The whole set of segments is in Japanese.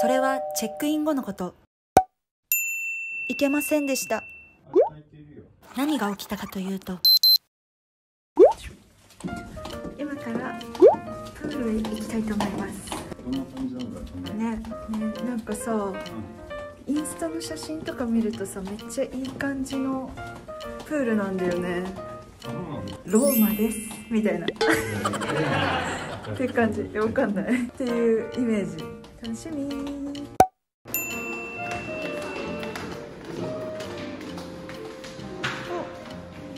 それはチェックイン後のこと。いけませんでした。何が起きたかというと。今からプールへ行きたいと思います。ねねなんかさインスタの写真とか見るとさめっちゃいい感じのプールなんだよね。ローマです。みたいな。っていう感じ。わかんない。っていうイメージ楽しみ。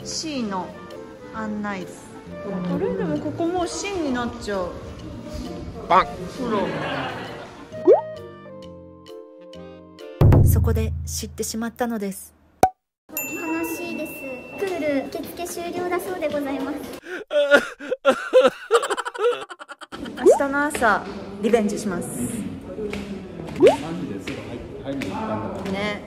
C の案内図。あれ？でもここもう C になっちゃう。パン。ほらそこで知ってしまったのです。悲しいです。プール受付終了だそうでございます。明日の朝リベンジしますね。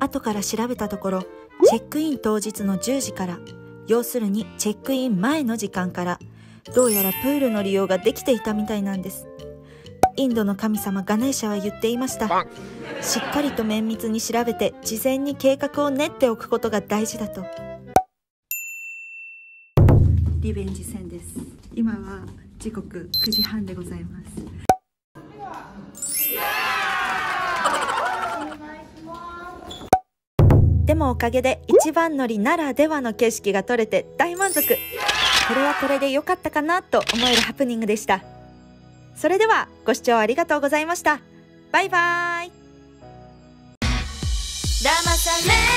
後から調べたところチェックイン当日の10時から要するにチェックイン前の時間からどうやらプールの利用ができていたみたいなんです。インドの神様ガネーシャは言っていました。しっかりと綿密に調べて事前に計画を練っておくことが大事だと。リベンジ戦です。今は時刻9時半でございますもおかげで一番乗りならではの景色が撮れて大満足。これはこれで良かったかなと思えるハプニングでした。それではご視聴ありがとうございました。バイバーイ。騙され